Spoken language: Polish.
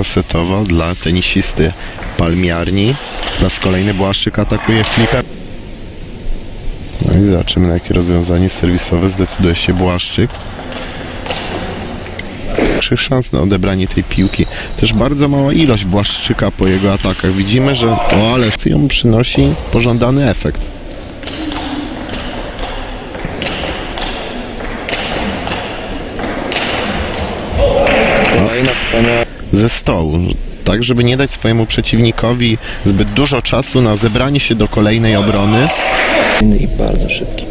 resetowo dla tenisisty Palmiarni. Raz kolejny Błaszczyk atakuje flipem. No i zobaczymy na jakie rozwiązanie serwisowe zdecyduje się Błaszczyk. Większych szans na odebranie tej piłki. Też bardzo mała ilość Błaszczyka po jego atakach. Widzimy, że o, ale ją przynosi pożądany efekt. Kolejna wspaniała. Ze stołu, tak żeby nie dać swojemu przeciwnikowi zbyt dużo czasu na zebranie się do kolejnej obrony. I bardzo szybki.